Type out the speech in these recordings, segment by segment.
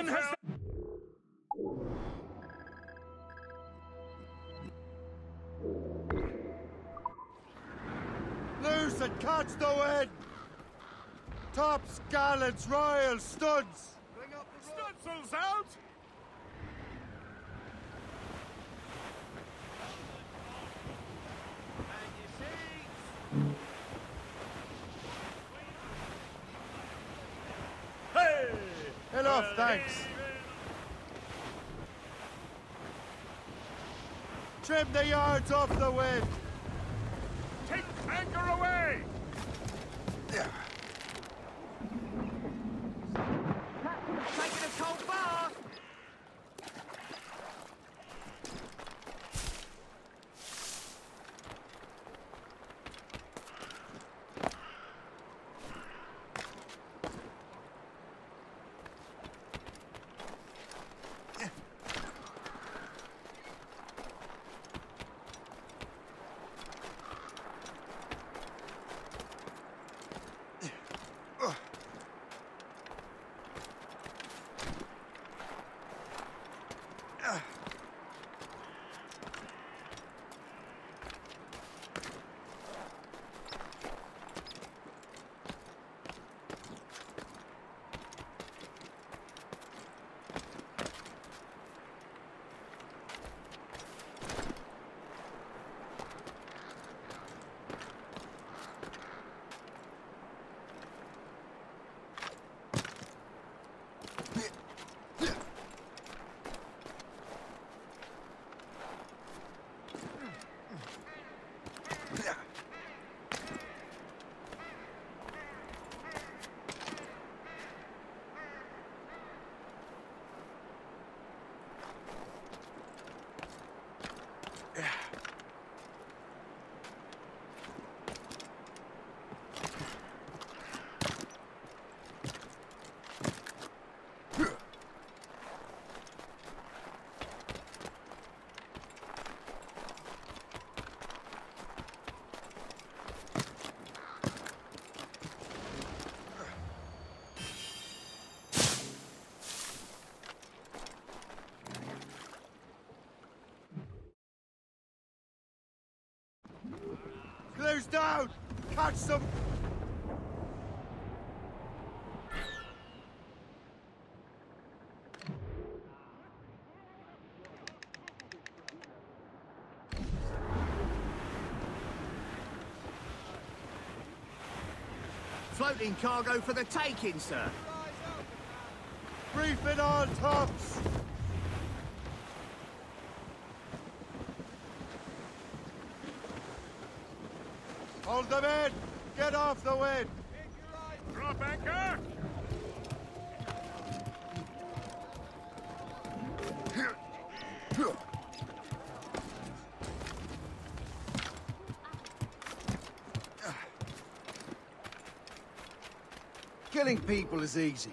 Cannon has... Loose and catch the wind! Tops, gallants, royal studs! Stutzels out! Hey! Enough, thanks. Trim the yards off the wind! Close down! Catch some... Floating cargo for the taking, sir. Brief it on, tops! Hold them in! Get off the wind! Drop anchor! Killing people is easy.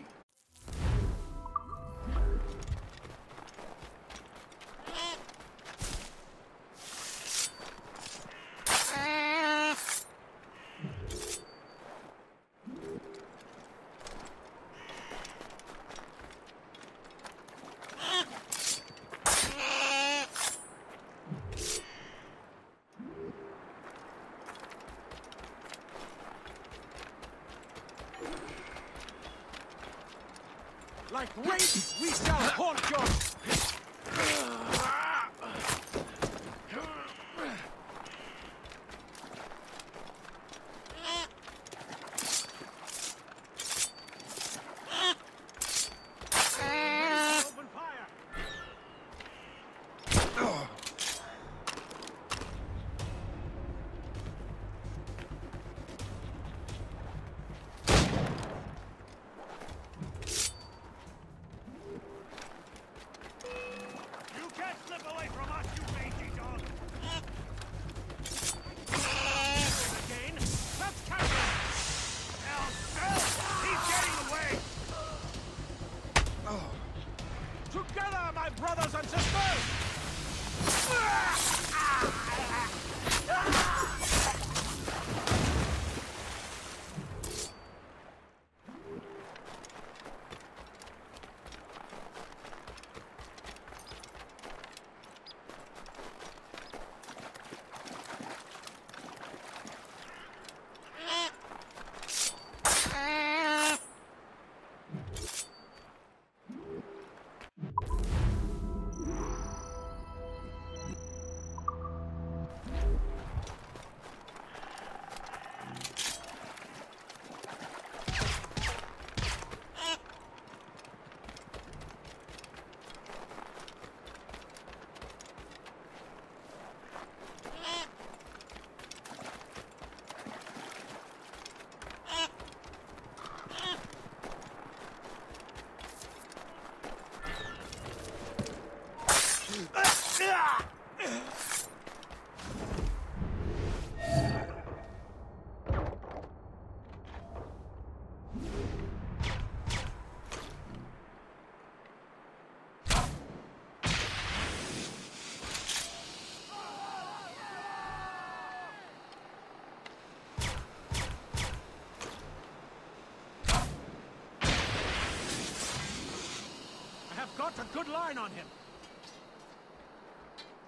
Got a good line on him.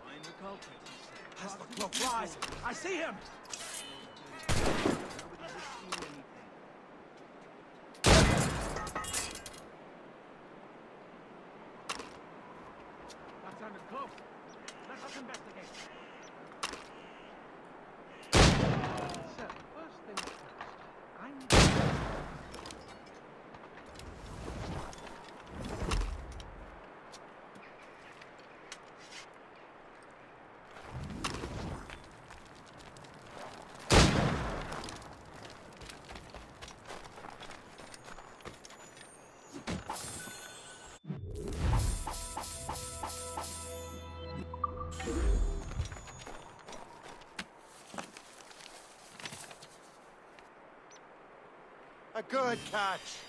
Find the culprit, he said. As the cloak flies, I see him. Good catch.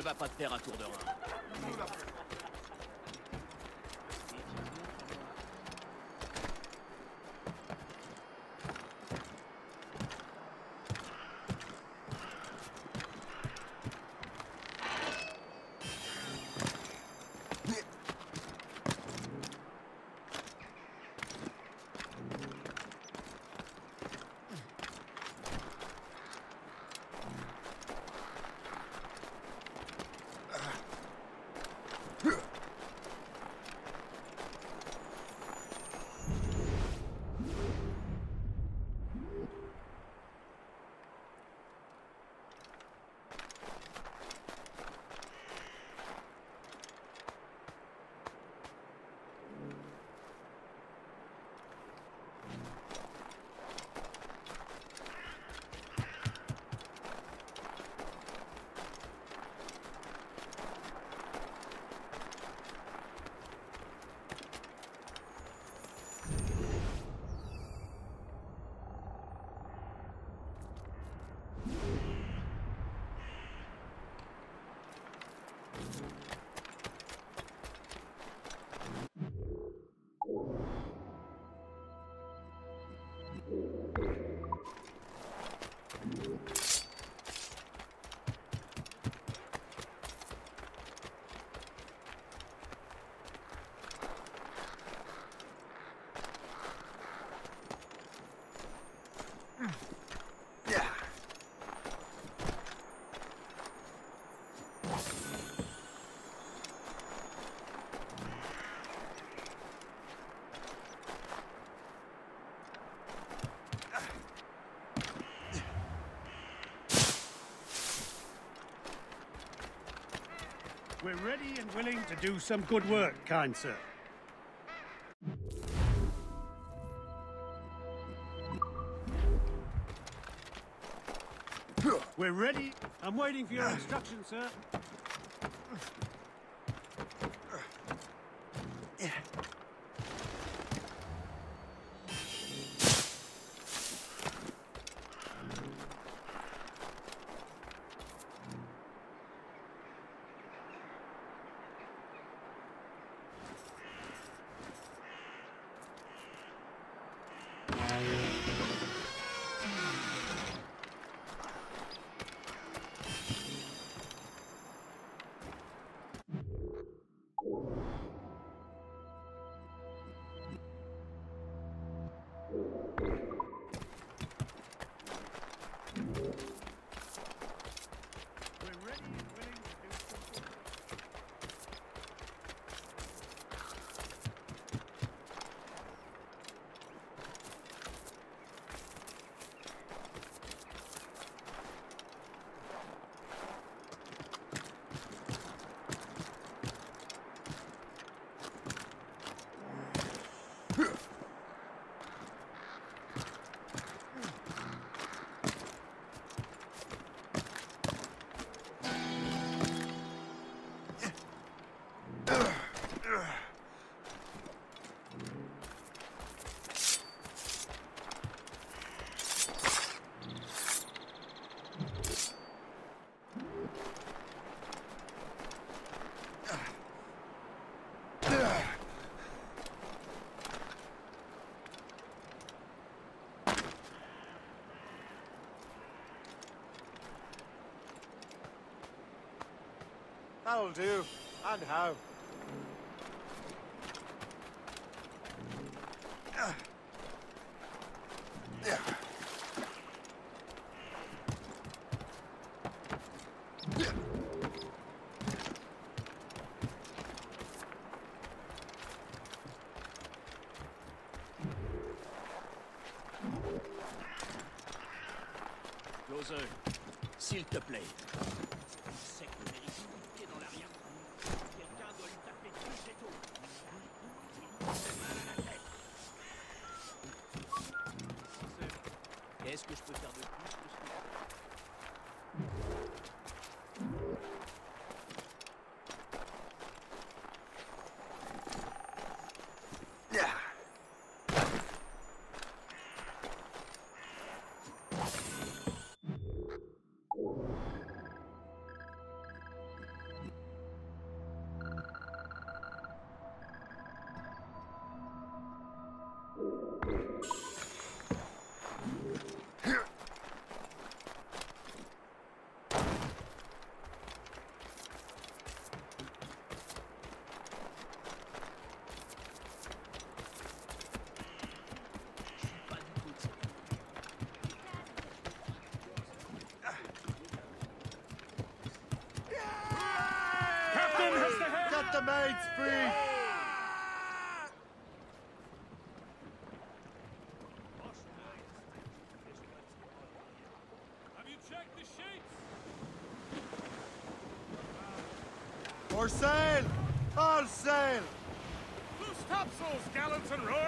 Ne va pas te faire un tour de rein. We're ready and willing to do some good work, kind sir. We're ready. I'm waiting for your instructions, sir. That'll do. And how? Closer, s'il te plaît. Que je Get the! Have you checked the sheets? For sail! All sail! Loose topsails, gallants and royals!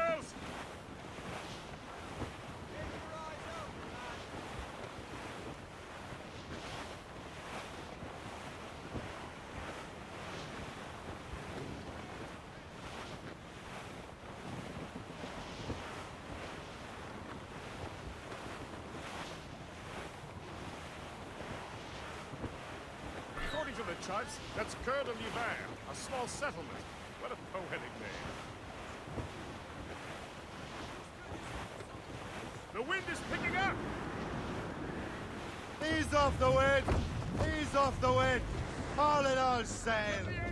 According to the charts, that's Coeur de Liban, a small settlement. What a poetic name. The wind is picking up! Ease off the wind! Ease off the wind! All in all sail!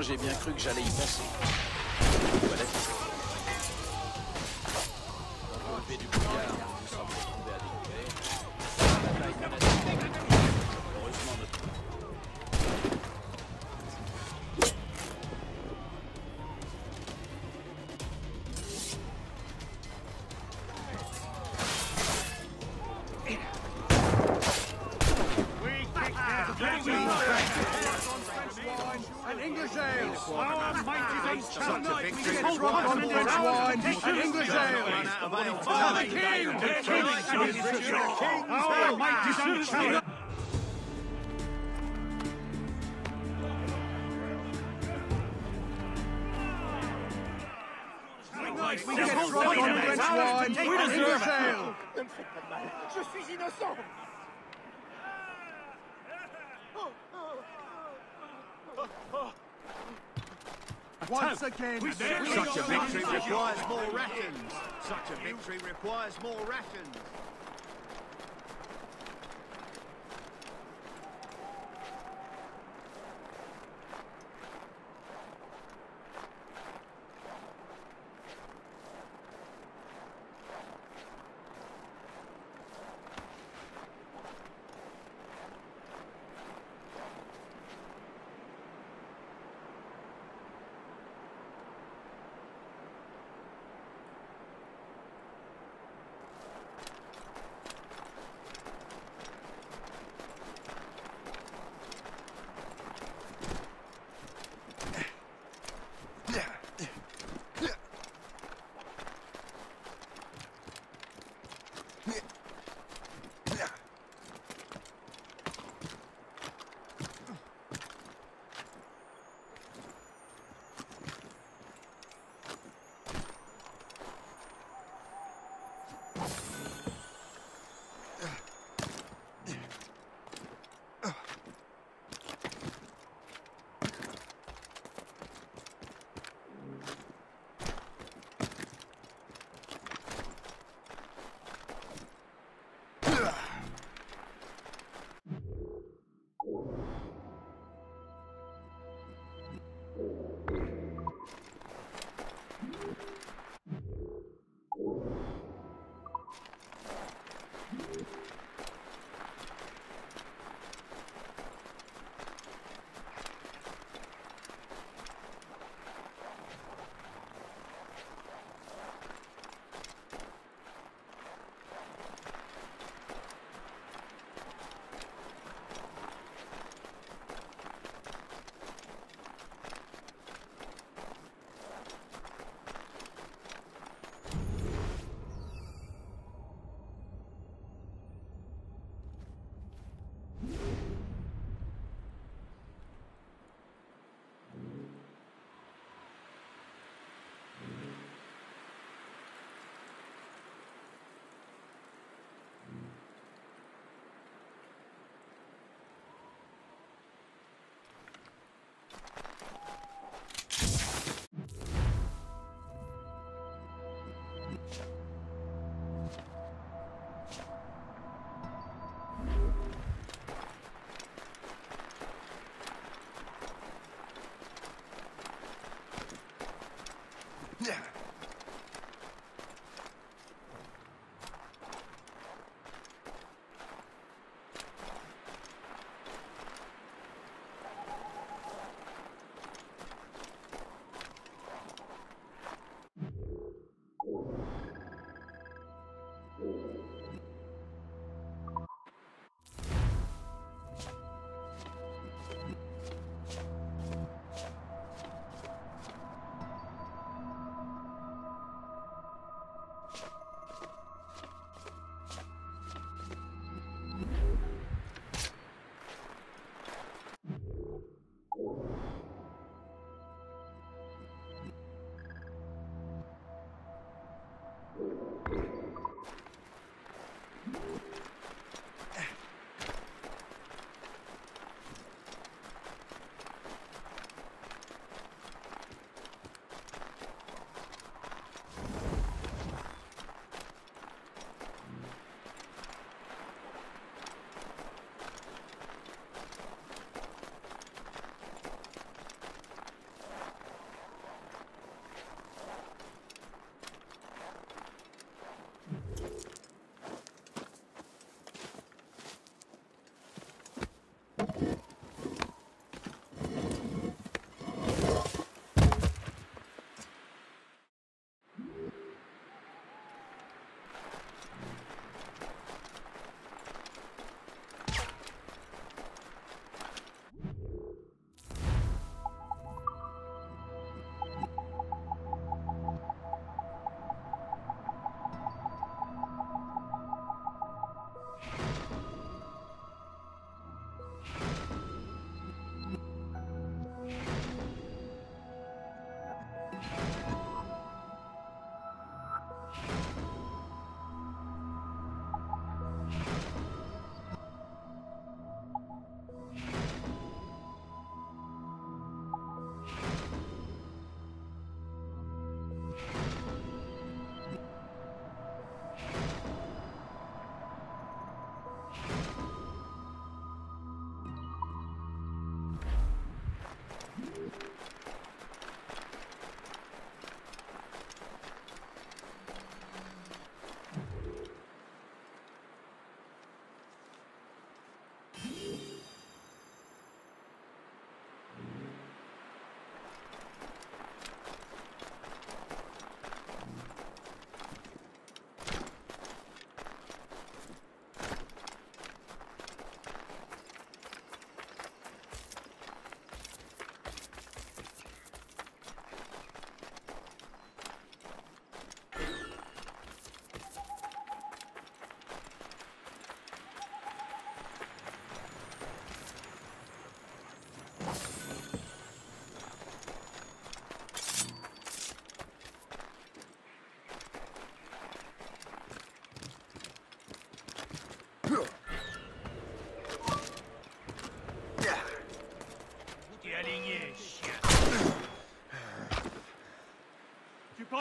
j'ai bien cru que j'allais y penser. Such a victory requires more rations. Such a victory requires more rations.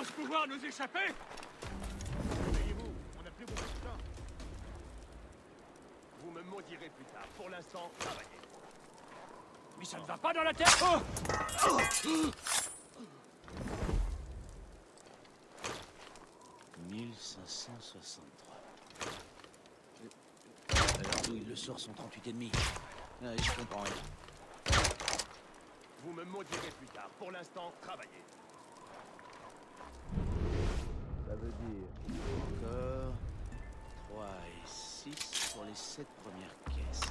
Pense pouvoir nous échapper Réveillez-vous, on n'a plus beaucoup de temps. Vous me maudirez plus tard. Pour l'instant, travaillez. Mais ça ne va pas dans la tête Oh 1563. Alors d'où il le sort son 38 et demi Ah, Je comprends rien. Vous me maudirez plus tard. Pour l'instant, travaillez. Veut dire. Encore 3 et 6 pour les 7 premières caisses.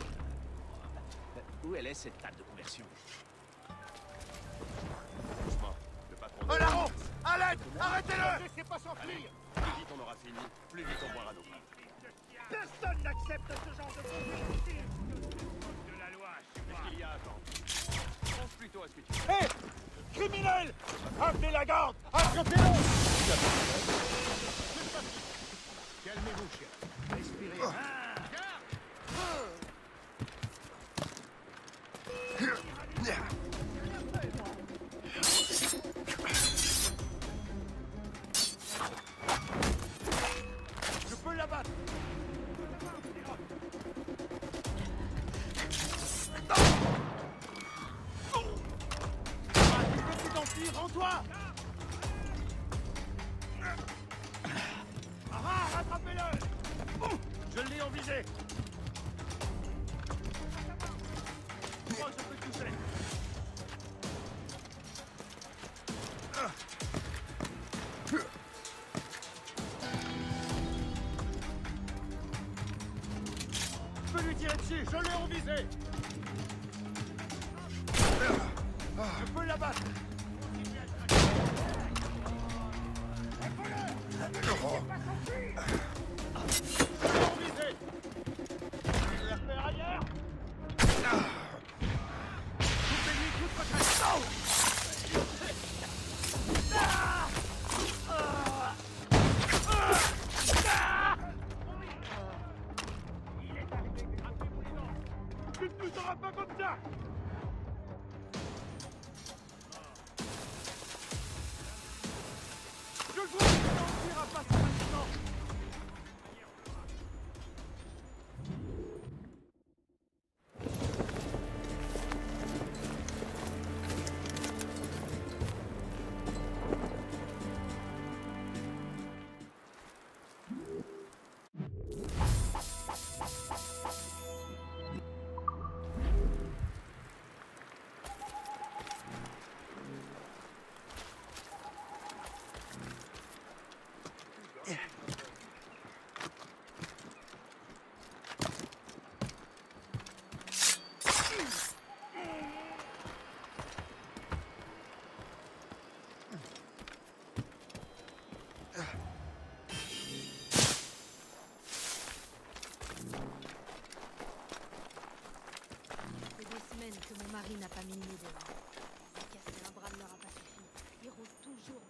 Euh, Où elle est cette table de conversion? Doucement. Le patron de... Un larron À l'aide Arrêtez-le Laissez pas s'enfuir Plus vite on aura fini, plus vite on boira nos. Personne n'accepte ce genre de conduite De la loi, Qu'est-ce qu'il y a à attendre Pense plutôt à ce que tu fais. Hé Criminel Appelez la garde Attrapez-le Calmez-vous, chien. Respirez. Je l'ai en visée Je peux l'abattre que mon mari n'a pas mis le nez dehors. Casser un bras ne leur a pas suffi. Il rôde toujours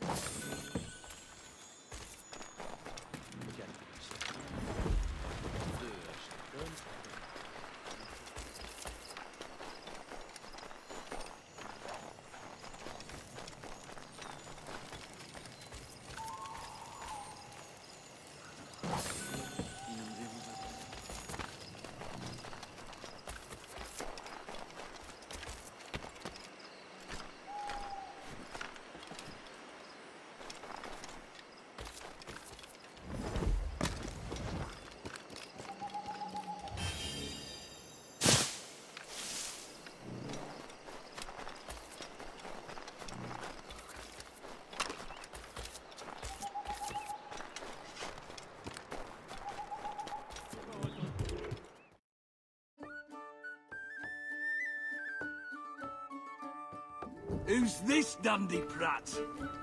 Who's this dandy prat?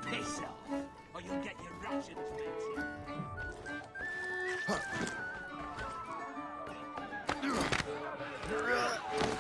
Piss off, or you'll get your rations met. Maudit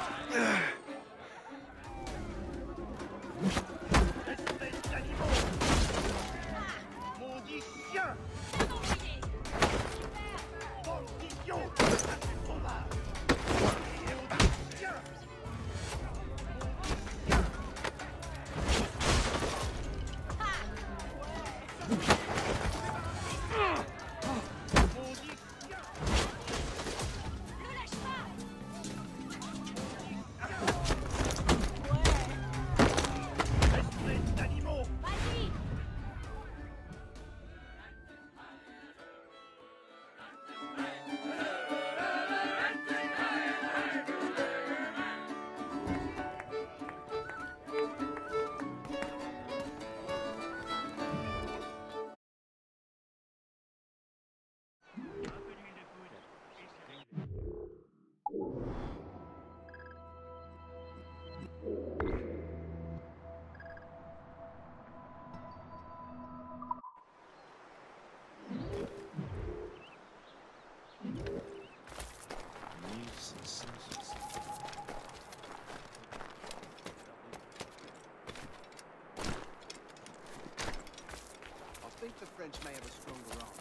French may have a stronger arm.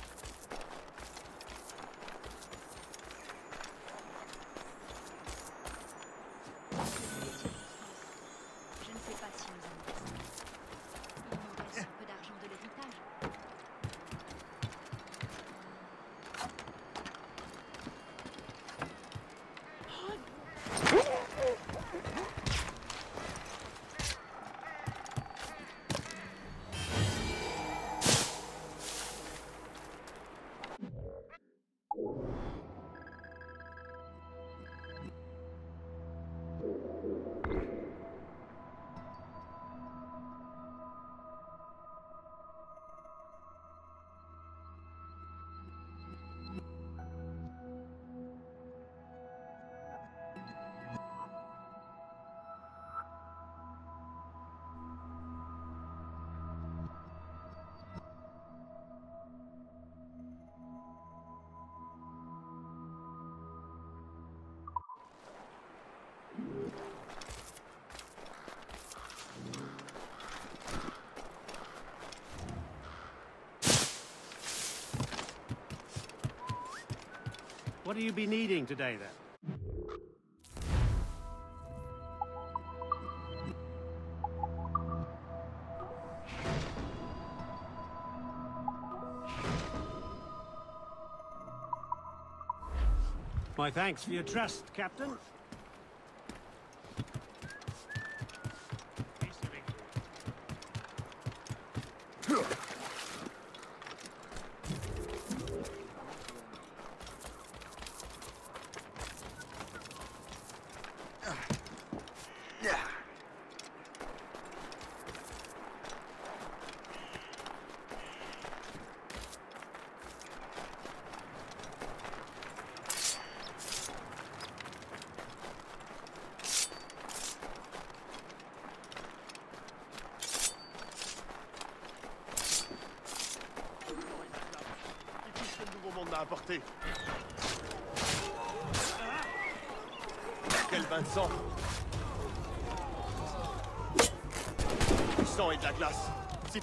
What'll you be needing today, then? My thanks for your trust, Captain.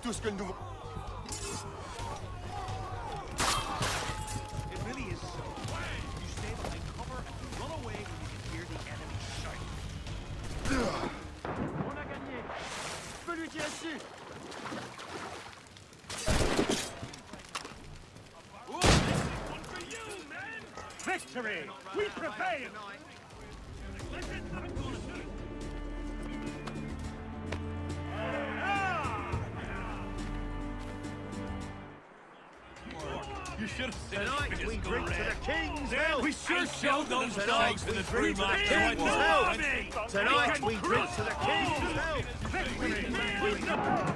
tout ce que nous should have seen Tonight we drink to the King's Hill. We sure showed those dogs to the three of King's Hill. Tonight we drink to the King's Hill.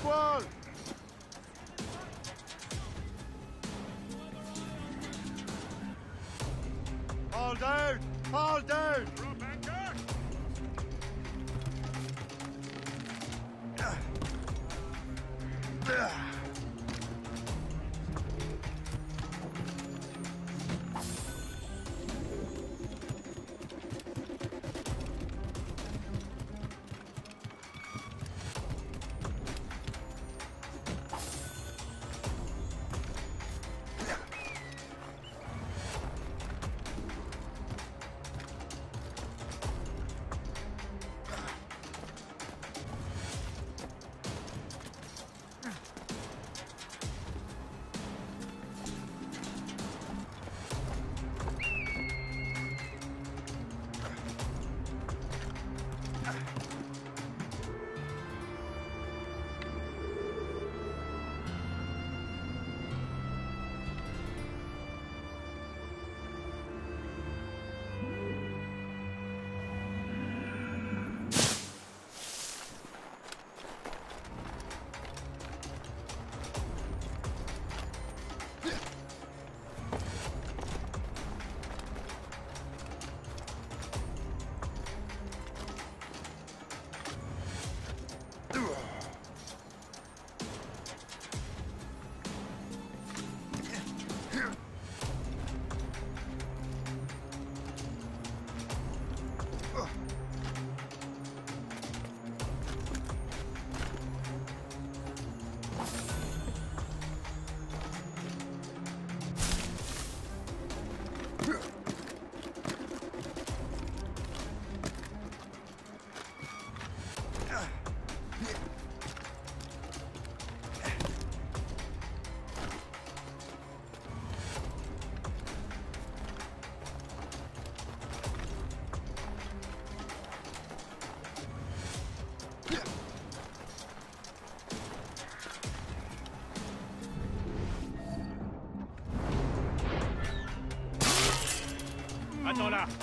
Squall! pistola.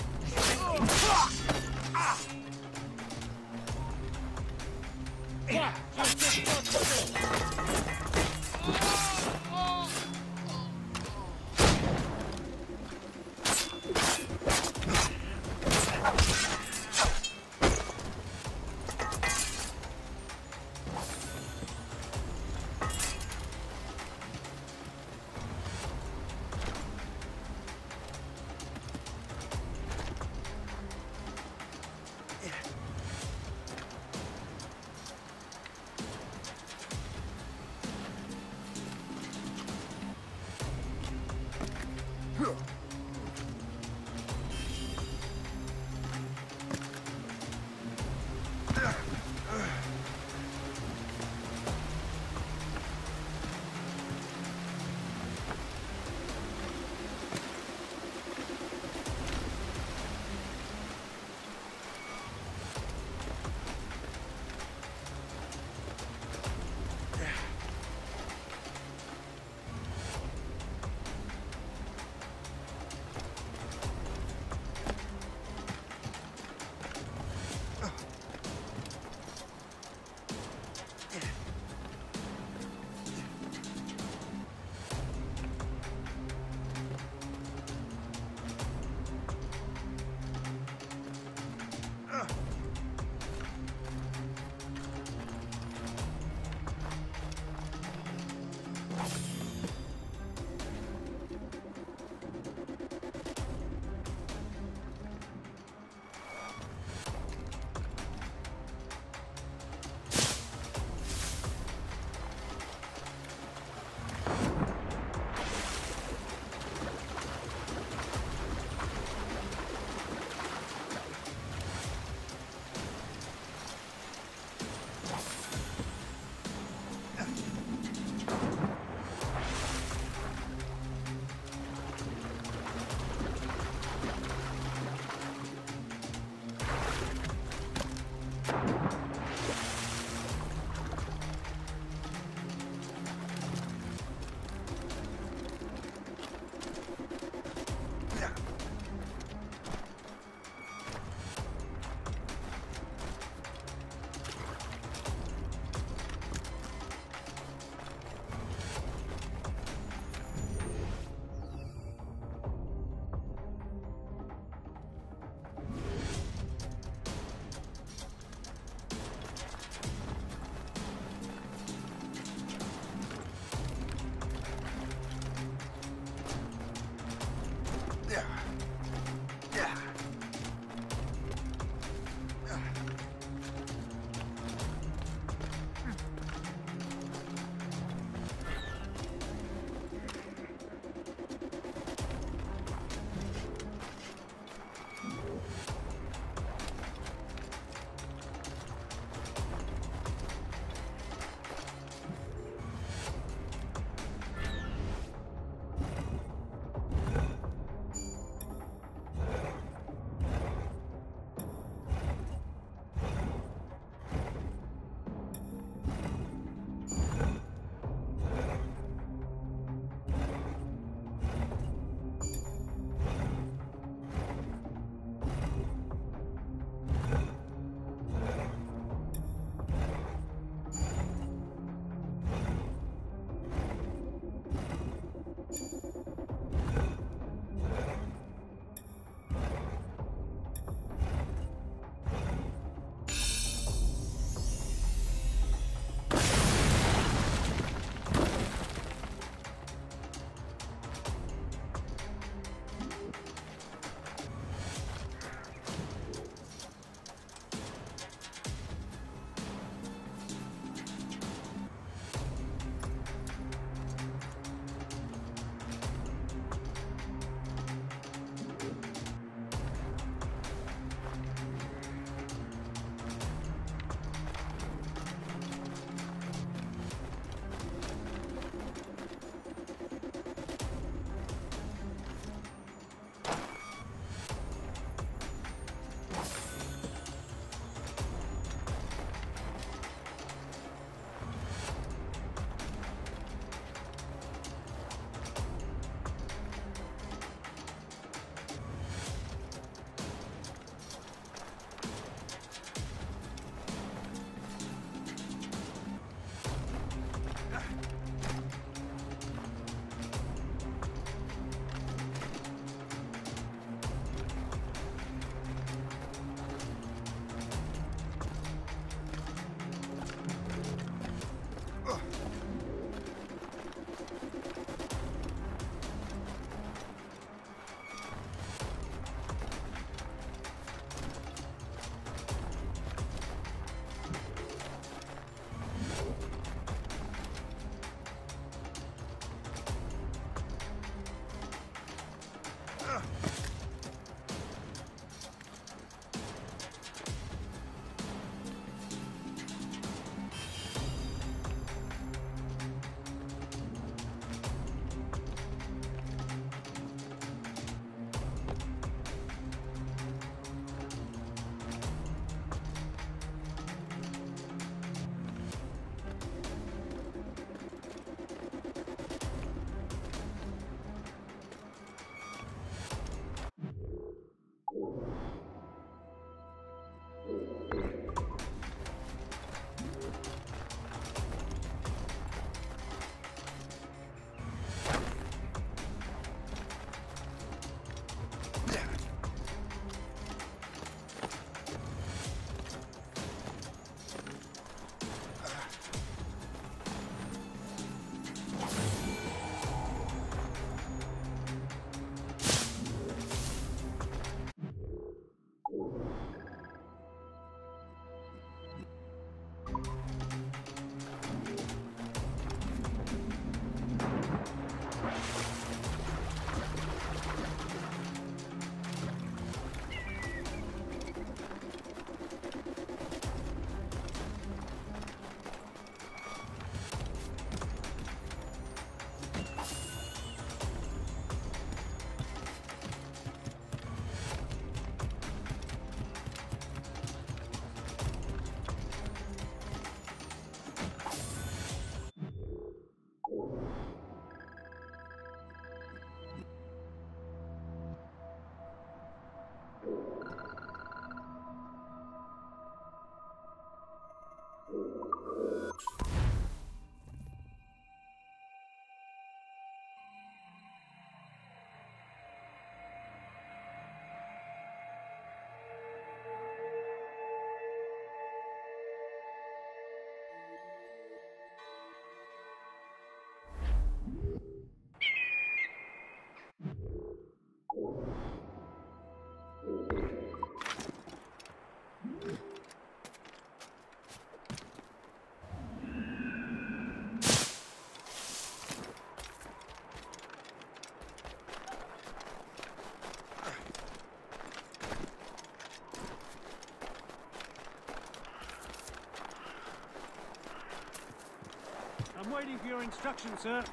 Waiting for your instructions, sir.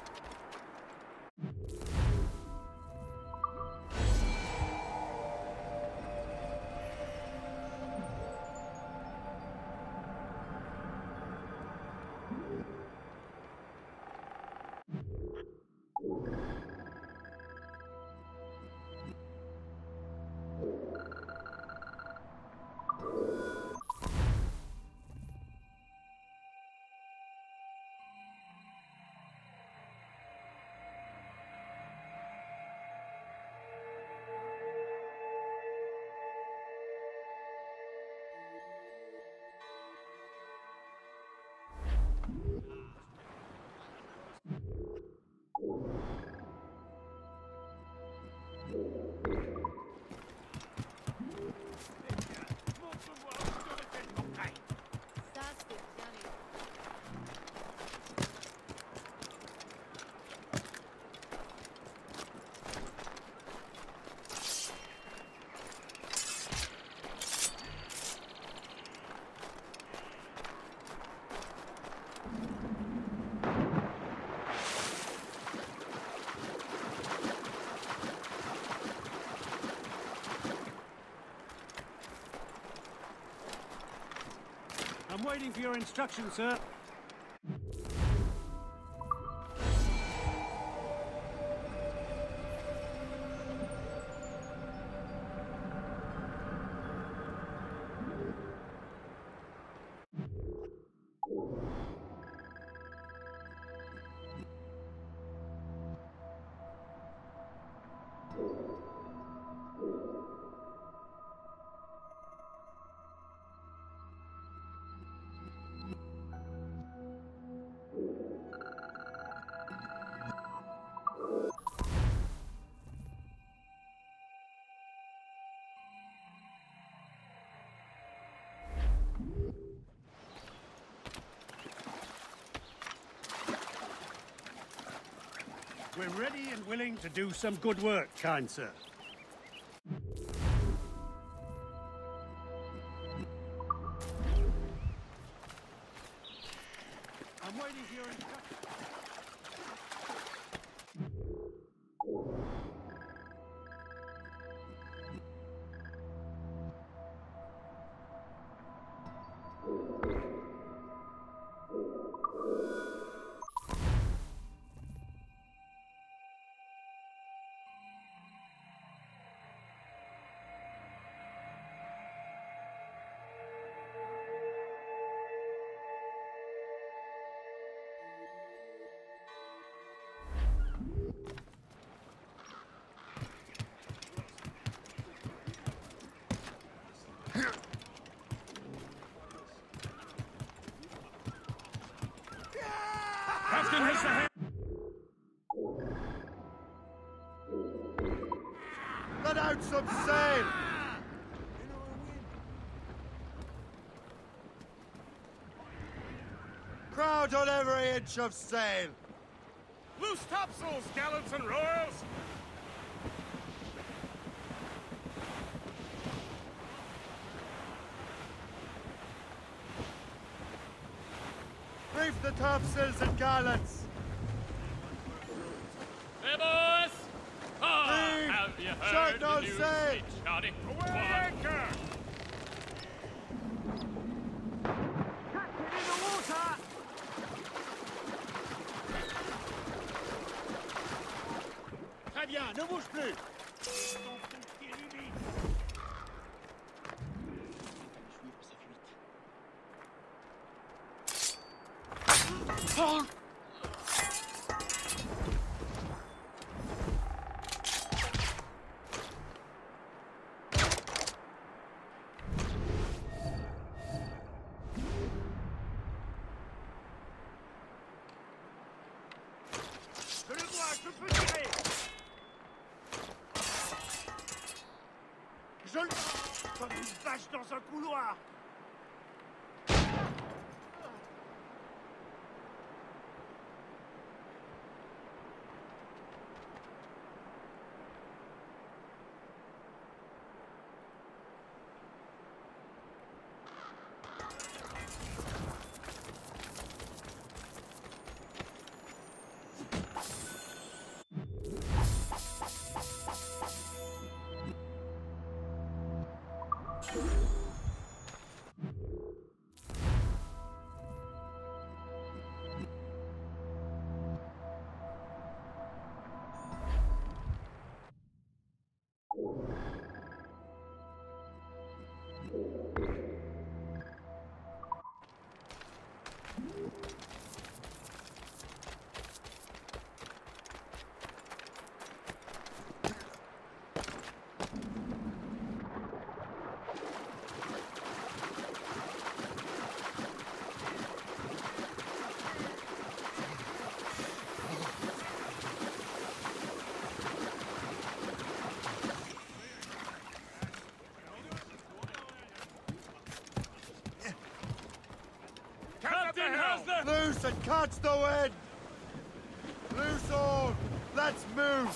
Waiting for your instructions, sir. We're ready and willing to do some good work, kind sir. Sail! Crowd on every inch of sail! Loose topsails, gallants and royals! Reef the topsails and gallants! Hey, you heard Shut the news? anchor! Captain in the water! Très bien, ne bouge plus. De And catch the wind! Loose all! Let's move!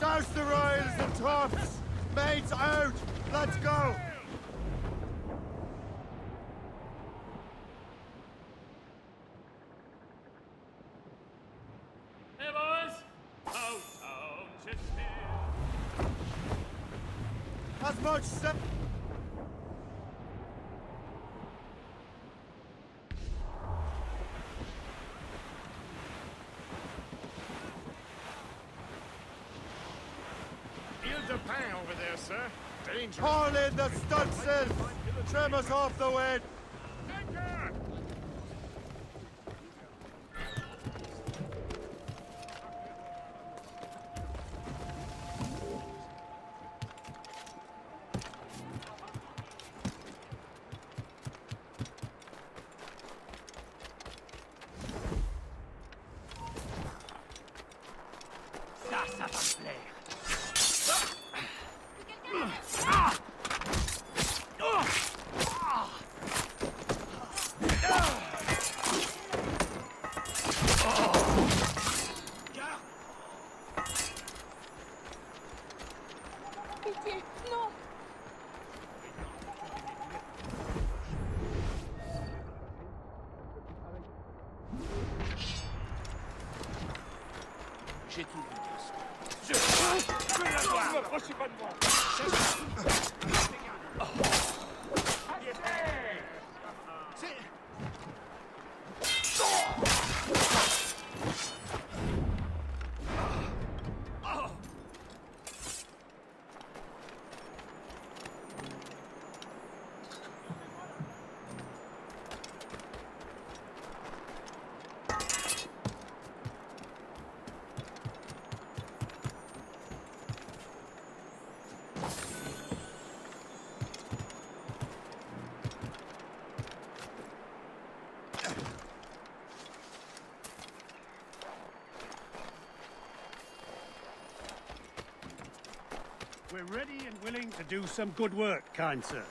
Douse the royals and tops! Mates out! Let's go! Haul in the stunsails! Trim us off the wind! We're ready and willing to do some good work, kind sir.